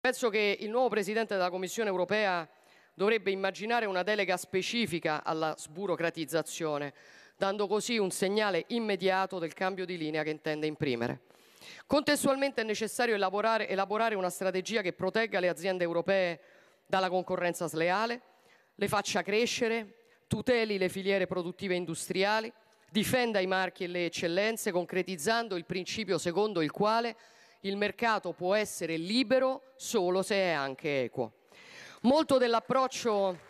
Penso che il nuovo Presidente della Commissione europea dovrebbe immaginare una delega specifica alla sburocratizzazione, dando così un segnale immediato del cambio di linea che intende imprimere. Contestualmente è necessario elaborare, elaborare una strategia che protegga le aziende europee dalla concorrenza sleale, le faccia crescere, tuteli le filiere produttive industriali, difenda i marchi e le eccellenze, concretizzando il principio secondo il quale il mercato può essere libero solo se è anche equo. Molto dell'approccio